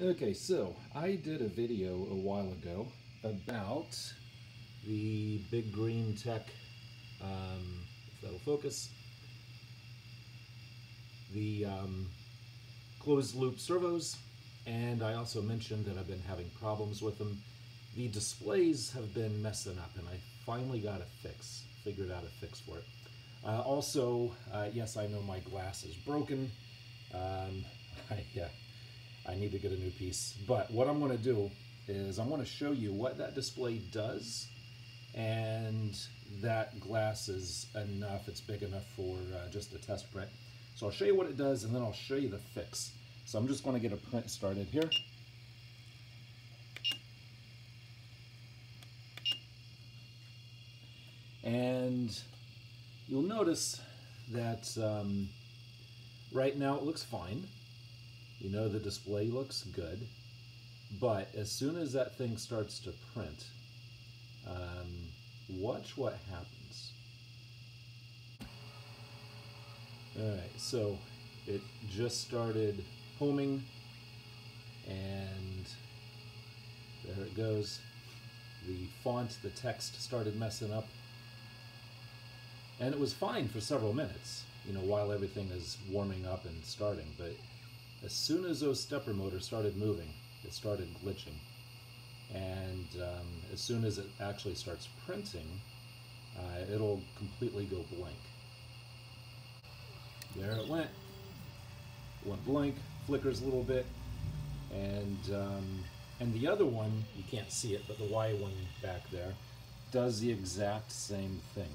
Okay, so I did a video a while ago about the Bigtree-tech, um, if that'll focus, the um, closed loop servos, and I also mentioned that I've been having problems with them. The displays have been messing up, and I finally got a fix, figured out a fix for it. Uh, also, uh, yes, I know my glass is broken. Um, I, uh, I need to get a new piece. But what I'm going to do is I'm going to show you what that display does and that glass is enough, it's big enough for uh, just a test print. So I'll show you what it does and then I'll show you the fix. So I'm just going to get a print started here. And you'll notice that um, right now it looks fine. You know the display looks good, but as soon as that thing starts to print, um, watch what happens. Alright, so it just started homing and there it goes. The font, the text started messing up. And it was fine for several minutes, you know, while everything is warming up and starting, but as soon as those stepper motors started moving, it started glitching. And um, as soon as it actually starts printing, uh, it'll completely go blank. There it went. went blank, flickers a little bit, and um, and the other one, you can't see it, but the Y one back there, does the exact same thing.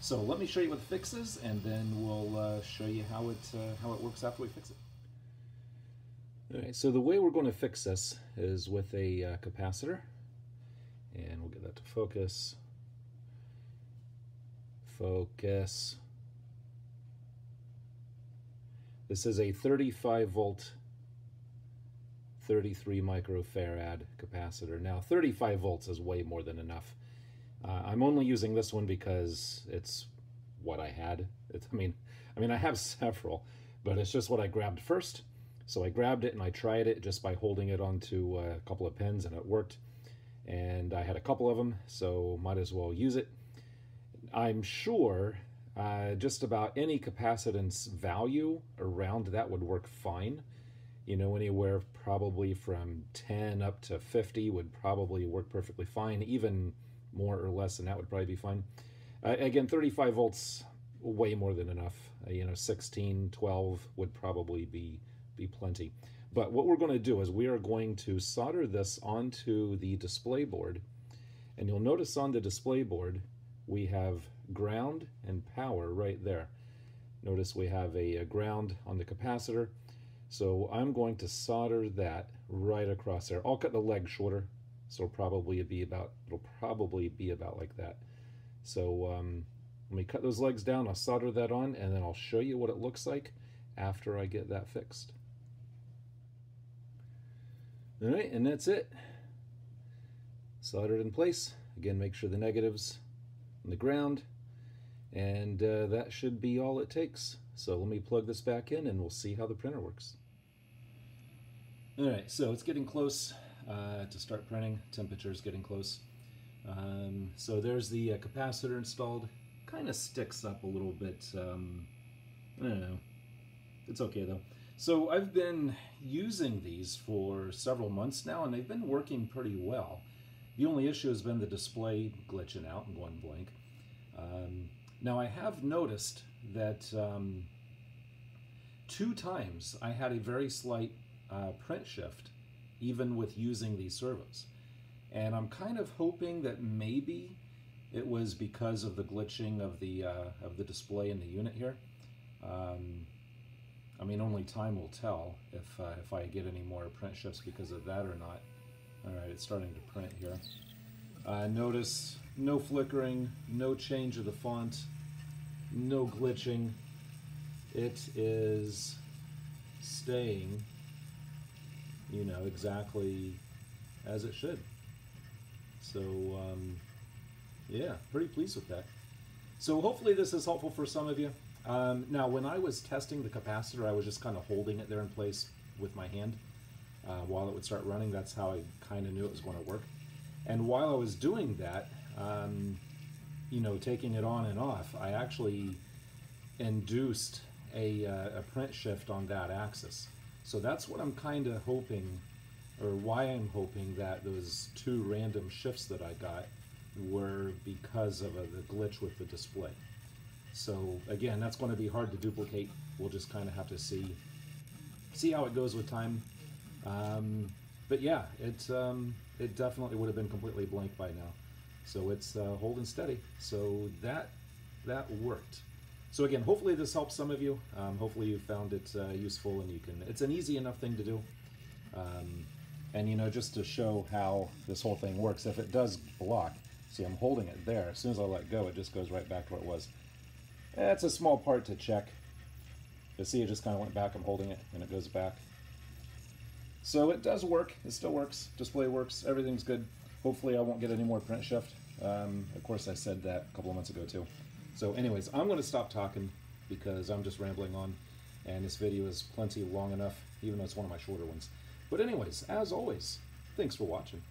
So let me show you what the fix is, and then we'll uh, show you how it, uh, how it works after we fix it. All right, so the way we're going to fix this is with a uh, capacitor, and we'll get that to focus. Focus. This is a 35 volt, 33 microfarad capacitor. Now 35 volts is way more than enough. Uh, I'm only using this one because it's what I had. It's, I mean, I mean I have several, but it's just what I grabbed first. So I grabbed it and I tried it just by holding it onto a couple of pins and it worked. And I had a couple of them, so might as well use it. I'm sure uh, just about any capacitance value around that would work fine. You know, anywhere probably from 10 up to 50 would probably work perfectly fine. Even more or less than that would probably be fine. Uh, again, 35 volts, way more than enough. Uh, you know, 16, 12 would probably be be plenty. But what we're going to do is we are going to solder this onto the display board. And you'll notice on the display board, we have ground and power right there. Notice we have a, a ground on the capacitor. So I'm going to solder that right across there. I'll cut the leg shorter, so it'll probably be about it'll probably be about like that. So um, let me cut those legs down. I'll solder that on, and then I'll show you what it looks like after I get that fixed. All right, and that's it. Soldered in place. Again, make sure the negatives on the ground, and uh, that should be all it takes. So let me plug this back in and we'll see how the printer works. All right, so it's getting close uh, to start printing. Temperature is getting close. Um, so there's the uh, capacitor installed. Kind of sticks up a little bit. Um, I don't know. It's okay though. So I've been using these for several months now and they've been working pretty well. The only issue has been the display glitching out and going blank. Um, now I have noticed that um, two times I had a very slight uh, print shift even with using these servos. And I'm kind of hoping that maybe it was because of the glitching of the, uh, of the display in the unit here. Um, I mean, only time will tell if, uh, if I get any more shifts because of that or not. Alright, it's starting to print here. Uh, notice no flickering, no change of the font, no glitching. It is staying, you know, exactly as it should. So, um, yeah, pretty pleased with that. So hopefully this is helpful for some of you. Um, now, when I was testing the capacitor, I was just kind of holding it there in place with my hand. uh, while it would start running. That's how I kind of knew it was going to work. And while I was doing that, um, you know, taking it on and off, I actually induced a, uh, a print shift on that axis. So that's what I'm kind of hoping, or why I'm hoping that those two random shifts that I got were because of a, the glitch with the display. So again, that's going to be hard to duplicate. We'll just kind of have to see see how it goes with time. Um, but yeah, it um, it definitely would have been completely blank by now. So it's uh, holding steady. So that that worked. So again, hopefully this helps some of you. Um, hopefully you found it uh, useful and you can. It's an easy enough thing to do. Um, and you know, just to show how this whole thing works, if it does block, see I'm holding it there. As soon as I let go, it just goes right back to where it was. That's a small part to check. You see, it just kind of went back. I'm holding it, and it goes back. So it does work. It still works. Display works. Everything's good. Hopefully, I won't get any more print shift. Um, of course, I said that a couple of months ago too. So, anyways, I'm going to stop talking because I'm just rambling on, and this video is plenty long enough, even though it's one of my shorter ones. But anyways, as always, thanks for watching.